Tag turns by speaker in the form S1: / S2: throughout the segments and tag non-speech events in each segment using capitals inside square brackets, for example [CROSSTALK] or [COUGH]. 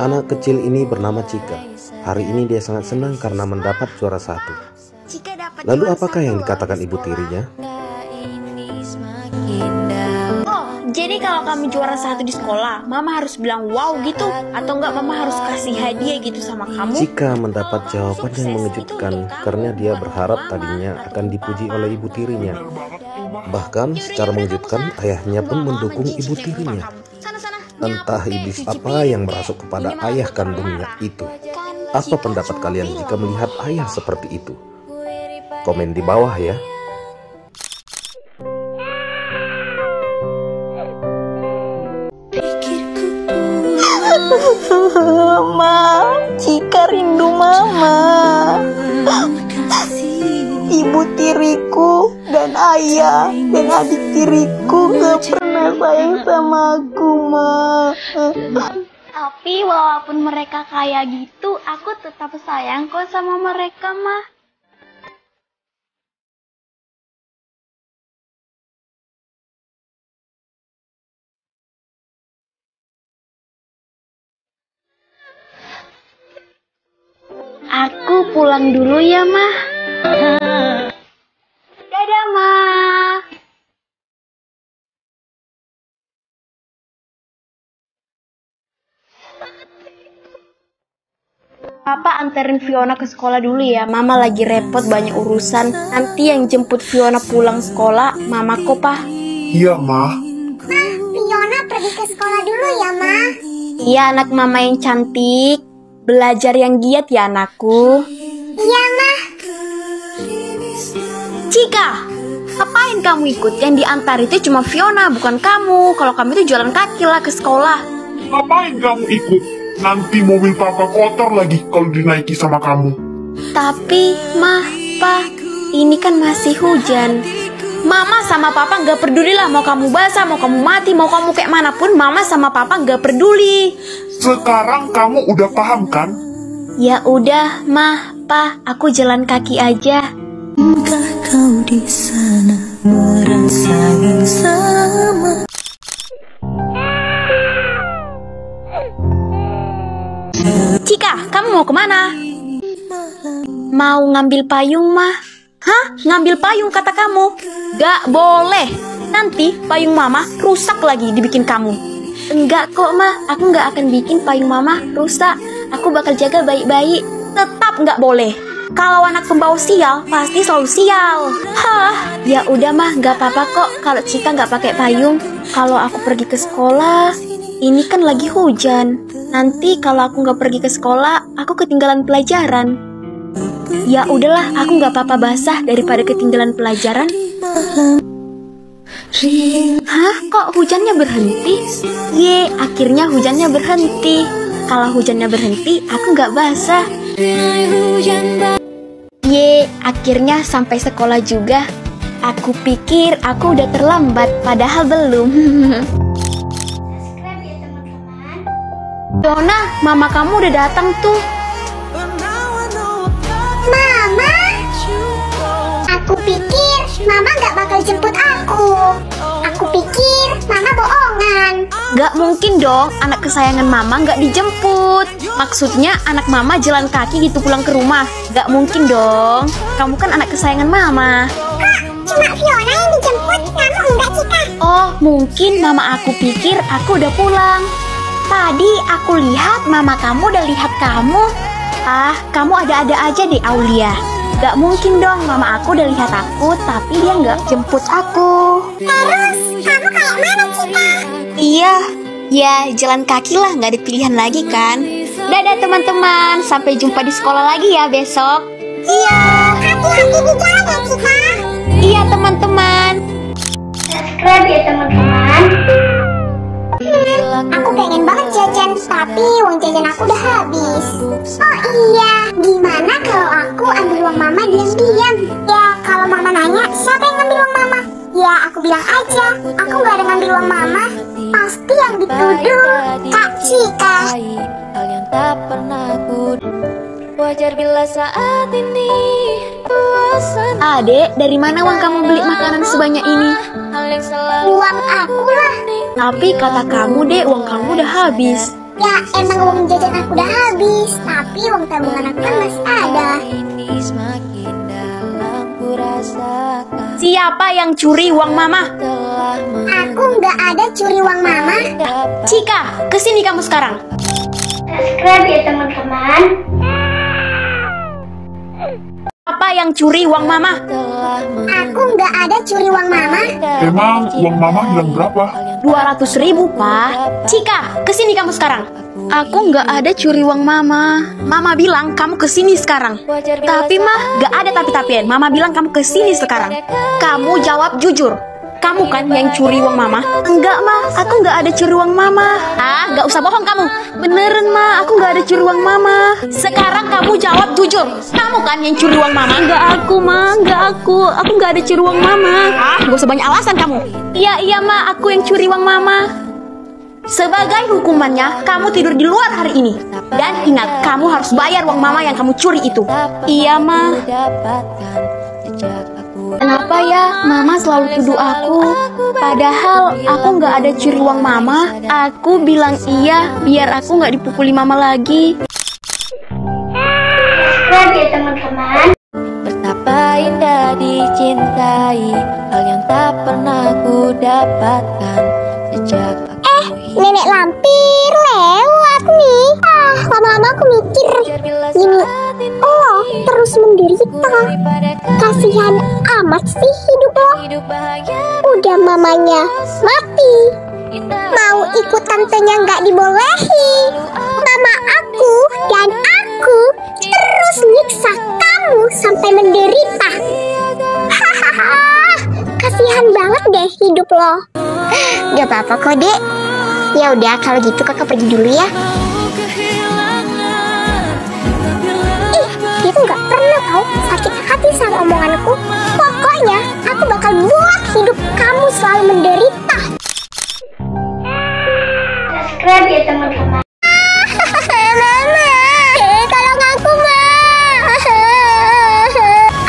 S1: Anak kecil ini bernama Cika. Hari ini dia sangat senang karena mendapat juara satu. Lalu apakah yang dikatakan ibu tirinya?
S2: Oh, jadi kalau kami juara satu di sekolah, mama harus bilang wow gitu, atau enggak mama harus kasih hadiah gitu sama kamu?
S1: Cika mendapat jawaban yang mengejutkan karena dia berharap tadinya akan dipuji oleh ibu tirinya. Bahkan secara mengejutkan ayahnya pun mendukung ibu tirinya. Entah iblis apa yang merasuk kepada ayah kandungnya itu. Apa pendapat kalian jika melihat ayah seperti itu? Komen di bawah ya. [LAUGHS]
S2: Mama, Cika rindu mama. Ibu tiriku dan ayah dan adik tiriku gak pernah sayang sama aku, Ma.
S3: Tapi walaupun mereka kayak gitu, aku tetap sayang kok sama mereka, mah. Aku pulang dulu ya, mah. Papa anterin Fiona ke sekolah dulu ya. Mama lagi repot banyak urusan. Nanti yang jemput Fiona pulang sekolah, mama kok, Pak.
S4: Iya, Mah.
S5: Fiona pergi ke sekolah dulu ya, Ma.
S3: Iya, anak mama yang cantik. Belajar yang giat ya, anakku.
S5: Iya, Ma.
S3: Cika, ngapain kamu ikut? Yang diantar itu cuma Fiona, bukan kamu. Kalau kamu itu jalan kaki lah ke sekolah.
S4: Ngapain kamu ikut? Nanti mobil papa kotor lagi kalau dinaiki sama kamu.
S3: Tapi, mah, pa, ini kan masih hujan. Mama sama papa nggak peduli lah mau kamu basah, mau kamu mati, mau kamu kayak mana pun, mama sama papa nggak peduli.
S4: Sekarang kamu udah paham kan?
S3: Ya udah, mah, pa, aku jalan kaki aja.
S6: Entah kau di sana merasa yang sama
S3: Cika, kamu mau ke mana? Mau ngambil payung, mah? Hah? Ngambil payung kata kamu? Gak boleh. Nanti payung mama rusak lagi dibikin kamu. Enggak kok, mah. Aku nggak akan bikin payung mama rusak. Aku bakal jaga baik-baik. Tetap nggak boleh. Kalau anak pembawa sial, pasti selalu sial. Hah, ya udah mah, nggak apa-apa kok kalau Cika nggak pakai payung. Kalau aku pergi ke sekolah, ini kan lagi hujan. Nanti kalau aku nggak pergi ke sekolah, aku ketinggalan pelajaran. Ya udahlah, aku nggak apa-apa basah daripada ketinggalan pelajaran. Hah, kok hujannya berhenti? Ye, akhirnya hujannya berhenti. Kalau hujannya berhenti, aku nggak basah. Ye, akhirnya sampai sekolah juga. Aku pikir aku udah terlambat, padahal belum. [LAUGHS] Dona, mama kamu udah datang tuh.
S5: Mama, aku pikir Mama gak bakal jemput aku. Aku pikir Mama bohongan.
S3: Gak mungkin dong, anak kesayangan mama gak dijemput. Maksudnya anak mama jalan kaki gitu pulang ke rumah. Gak mungkin dong. Kamu kan anak kesayangan mama.
S5: Kak, cuma Fiona yang dijemput, kamu enggak Cika?
S3: Oh, mungkin mama aku pikir aku udah pulang. Tadi aku lihat mama kamu udah lihat kamu. Ah, kamu ada-ada aja deh Aulia. Gak mungkin dong mama aku udah lihat aku, tapi dia nggak jemput aku.
S5: Terus, kamu kayak mana Cika?
S3: Iya, ya jalan kaki lah nggak ada pilihan lagi kan. Dadah teman-teman, sampai jumpa di sekolah lagi ya besok.
S5: Iya, hati-hati di jalan ya Cika.
S3: Iya teman-teman.
S5: Subscribe ya teman-teman. Aku pengen banget jajan, tapi uang jajan aku udah habis. Oh iya, gimana kalau aku ambil uang mama diam-diam? Ya, kalau mama nanya, siapa yang ngambil uang mama? Ya, aku bilang aja, aku nggak ada ngambil uang mama. Pasti yang dituduh Kak Cika.
S6: Hal yang tak pernah ku Wajar bila saat ini
S3: Adek, dari mana uang kamu beli makanan sebanyak ini?
S5: Uang aku lah.
S3: Tapi kata kamu deh, uang kamu udah habis.
S5: Ya, emang uang jajan aku udah habis, tapi uang tabungan aku kan masih ada.
S3: Siapa yang curi uang mama?
S5: Aku nggak ada curi uang mama.
S3: Cika, ke sini kamu sekarang.
S5: Subscribe ya teman-teman.
S3: Siapa yang curi uang mama?
S5: Aku nggak ada curi uang mama.
S4: Emang uang mama hilang berapa?
S3: 200 ribu, Pak. Cika, ke sini kamu sekarang. Aku nggak ada curi uang mama. Mama bilang kamu ke sini sekarang. Tapi mah nggak ada tapi-tapian. Mama bilang kamu ke sini sekarang. Kamu jawab jujur. Kamu kan yang curi uang mama? Enggak, Ma. Aku nggak ada curi uang mama. Ah, nggak usah bohong kamu. Beneran, Ma. Aku nggak ada curi uang mama. Sekarang kamu jawab jujur. Kamu kan yang curi uang mama? Enggak aku, Ma. Enggak aku. Aku nggak ada curi uang mama. Ah, nggak usah banyak alasan kamu. Iya, iya, Ma. Aku yang curi uang mama. Sebagai hukumannya, kamu tidur di luar hari ini. Dan ingat, kamu harus bayar uang mama yang kamu curi itu. Iya, Ma. Kenapa ya mama selalu tuduh aku? Padahal aku nggak ada curi uang mama. Aku bilang iya biar aku nggak dipukuli mama lagi.
S5: Ya teman-teman.
S6: Betapa indah dicintai Hal yang tak pernah ku dapatkan Sejak aku
S5: Nenek lampir lewat nih. Ah, lama-lama aku mikir gini. Oh, terus menderita. Kasihan amat sih hidup lo. Udah mamanya mati. Mau ikut tantenya nggak dibolehi. Mama aku dan aku terus nyiksa kamu sampai menderita. Hahaha, kasihan banget deh hidup lo. Gak apa-apa kok dek. Ya udah kalau gitu kakak pergi dulu ya. Tuh nggak pernah tahu sakit hati sama omonganku. Pokoknya aku bakal buat hidup kamu selalu menderita. Subscribe ya teman-teman. Mama, tolong aku ma.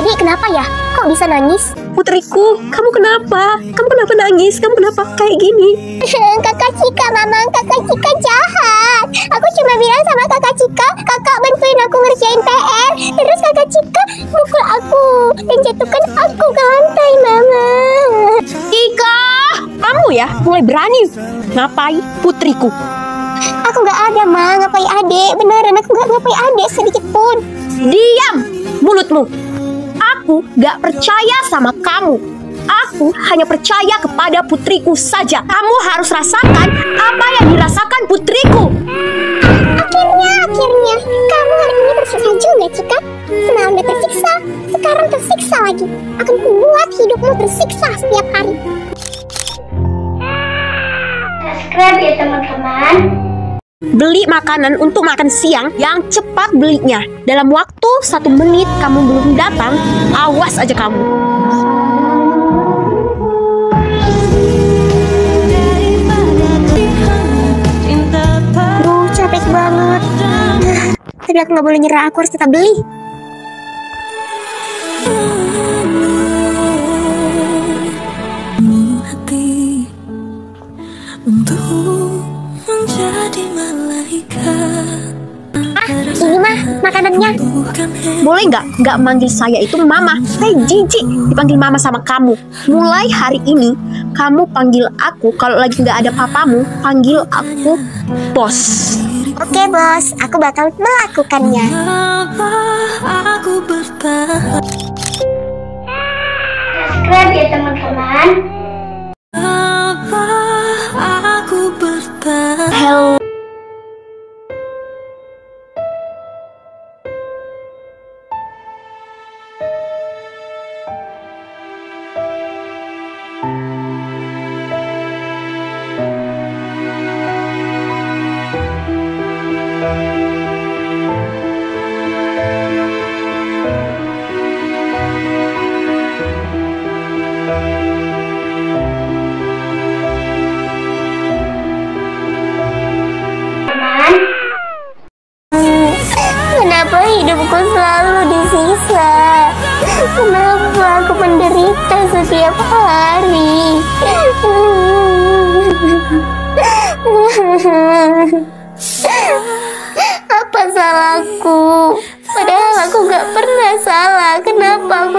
S5: Adik kenapa ya? Kok bisa nangis?
S3: Putriku, kamu kenapa? Kamu kenapa nangis? Kamu kenapa kayak gini? [LAUGHS]
S5: kakak Cika, mama, kakak Cika jahat. Aku cuma bilang sama kakak Cika, kakak bantuin aku ngerjain PR. Terus kakak Cika mukul aku dan jatuhkan aku ke lantai, mama.
S3: Ika, kamu ya mulai berani ngapai putriku.
S5: Aku nggak ada, ma, ngapai adek. Beneran, aku nggak ngapai adek sedikit pun.
S3: Diam mulutmu. Aku gak percaya sama kamu. Aku hanya percaya kepada putriku saja. Kamu harus rasakan apa yang dirasakan putriku.
S5: Akhirnya, akhirnya, kamu hari ini tersiksa juga, Cika. Semalam udah tersiksa, sekarang tersiksa lagi. Akan kubuat hidupmu tersiksa setiap hari. Subscribe ya teman-teman.
S3: Beli makanan untuk makan siang yang cepat belinya. Dalam waktu satu menit kamu belum datang, awas aja kamu.
S5: Duh, capek banget. Tapi aku nggak boleh nyerah, aku harus tetap beli.
S7: untuk malaikat
S5: Ini mah makanannya.
S3: Boleh nggak nggak manggil saya itu mama? Saya jijik dipanggil mama sama kamu. Mulai hari ini kamu panggil aku kalau lagi nggak ada papamu, panggil aku bos.
S5: Oke bos, aku bakal melakukannya.
S7: aku bertahan
S5: Subscribe ya teman-teman.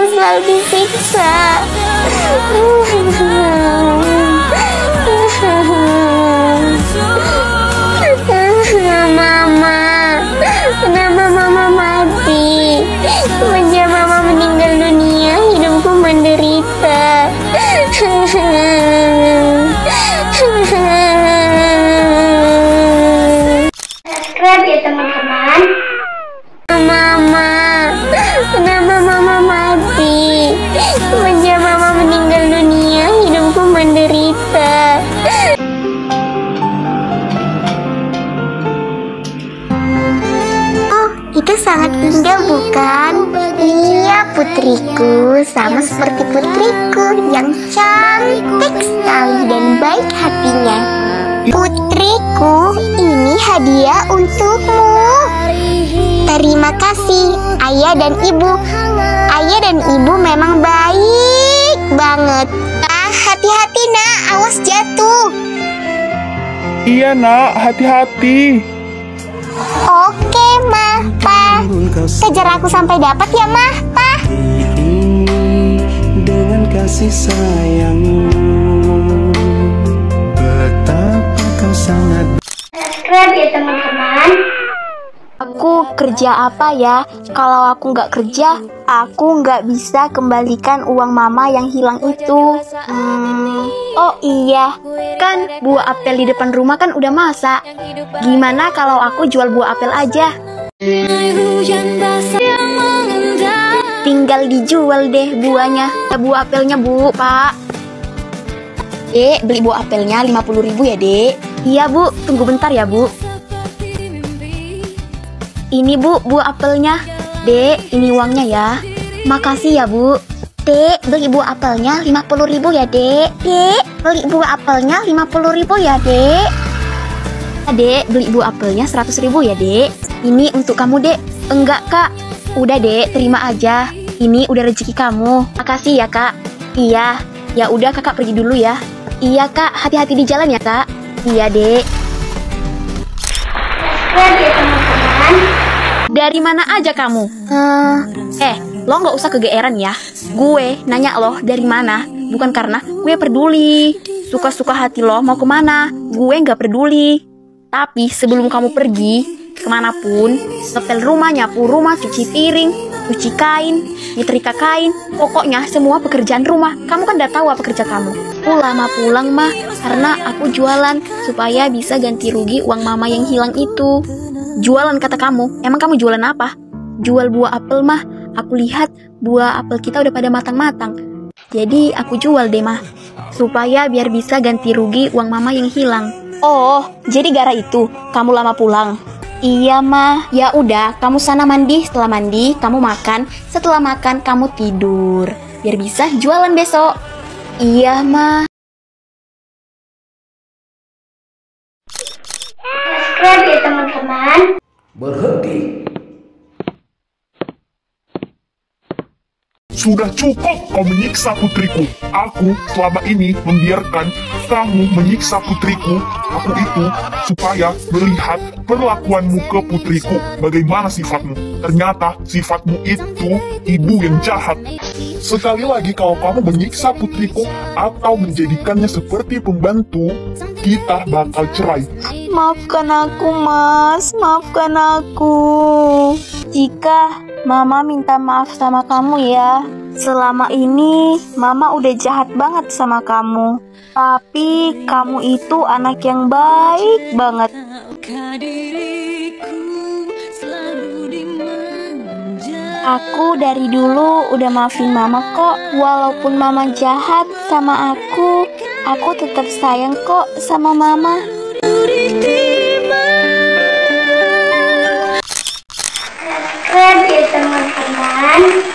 S5: Kenapa aku selalu putriku, sama seperti putriku yang cantik sekali dan baik hatinya. Putriku, ini hadiah untukmu. Terima kasih, ayah dan ibu. Ayah dan ibu memang baik banget. Ah, hati-hati nak, awas jatuh.
S4: Iya nak, hati-hati.
S5: Oke, mah, pa. Kejar aku sampai dapat ya, mah, pa.
S8: Dengan kasih sayangmu Betapa kau sangat
S5: Subscribe ya teman-teman.
S3: Aku kerja apa ya? Kalau aku nggak kerja, aku nggak bisa kembalikan uang mama yang hilang itu. Hmm, oh iya, kan buah apel di depan rumah kan udah masak. Gimana kalau aku jual buah apel aja?
S7: Hujan basah yang mengendap
S3: Tinggal dijual deh buahnya. Buah apelnya bu, pak. Dek, beli buah apelnya 50.000 ribu ya dek. Iya bu, tunggu bentar ya bu. Ini bu, buah apelnya. Dek, ini uangnya ya. Makasih ya bu. Dek, beli buah apelnya 50.000 ribu ya dek. Dek, beli buah apelnya 50.000 ribu ya dek. Dek, beli buah apelnya 100.000 ribu ya dek. Ini untuk kamu dek. Enggak kak, udah dek, terima aja. Ini udah rezeki kamu. Makasih ya kak. Iya, ya udah kakak pergi dulu ya. Iya kak, hati-hati di jalan ya kak. Iya dek.
S5: Teman-teman.
S3: Dari mana aja kamu? Eh, eh, lo nggak usah kegeeran ya. Gue nanya lo dari mana, bukan karena gue peduli. Suka-suka hati lo mau ke mana, gue nggak peduli. Tapi sebelum kamu pergi ke mana pun, setel rumah, nyapu rumah, cuci piring, cuci kain, nyetrika kain, pokoknya semua pekerjaan rumah. Kamu kan udah tahu apa kerja kamu. Aku lama pulang mah karena aku jualan supaya bisa ganti rugi uang mama yang hilang itu. Jualan kata kamu, emang kamu jualan apa? Jual buah apel mah, aku lihat buah apel kita udah pada matang-matang. Jadi aku jual deh mah, supaya biar bisa ganti rugi uang mama yang hilang. Oh, jadi gara itu kamu lama pulang. Iya mah, ya udah kamu sana mandi, setelah mandi kamu makan, setelah makan kamu tidur. Biar bisa jualan besok. Iya mah.
S5: Subscribe ya teman-teman.
S1: Berhenti.
S4: Sudah cukup kau menyiksa putriku. Aku selama ini membiarkan kamu menyiksa putriku. Aku itu supaya melihat perlakuanmu ke putriku. Bagaimana sifatmu. Ternyata sifatmu itu ibu yang jahat. Sekali lagi kalau kamu menyiksa putriku atau menjadikannya seperti pembantu, kita bakal cerai.
S3: Maafkan aku, Mas. Maafkan aku. Jika Mama minta maaf sama kamu ya. Selama ini Mama udah jahat banget sama kamu. Tapi kamu itu anak yang baik banget. Aku dari dulu udah maafin Mama kok. Walaupun Mama jahat sama aku, aku tetap sayang kok sama Mama.
S7: Oke, dear teman-teman,